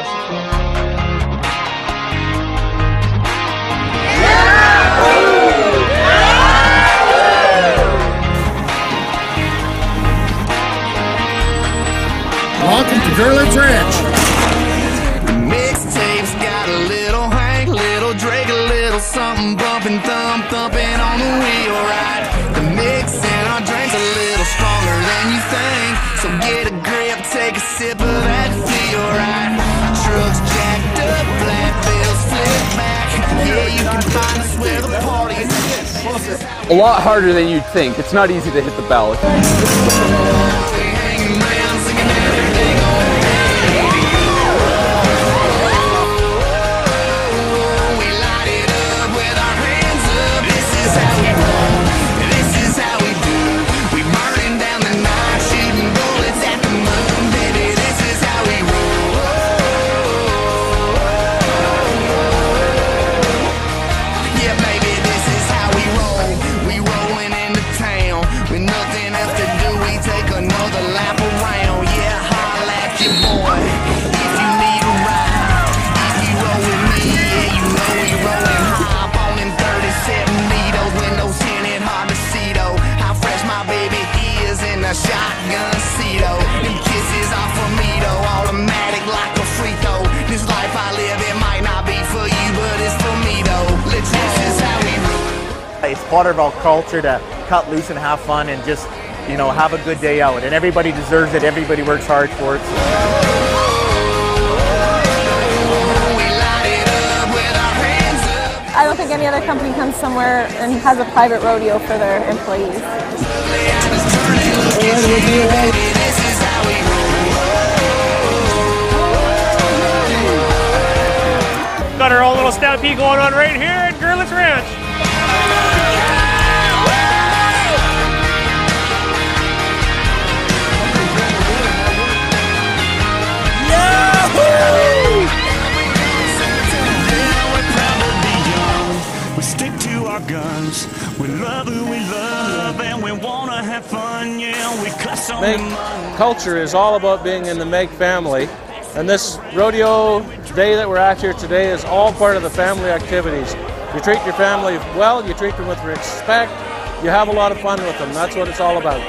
Welcome to Girletz Ranch. Mixtapes got a little Hank, little Drake, a little something bumping, thump, thumping on the wheel, right? The mix in our drinks a little stronger than you think. So get a grip, take a sip A lot harder than you'd think. It's not easy to hit the bell. Part of our culture to cut loose and have fun and just, you know, have a good day out. And everybody deserves it. Everybody works hard for it. We light it up with our hands up. I don't think any other company comes somewhere and has a private rodeo for their employees. This is how we Got our own little stampede going on right here at Girletz Ranch. We stick to our guns. We love who we love, and we wanna have fun. Yeah, we cuss on money. culture is all about being in the Meg family. And this rodeo day that we're at here today is all part of the family activities. You treat your family well, you treat them with respect, you have a lot of fun with them. That's what it's all about.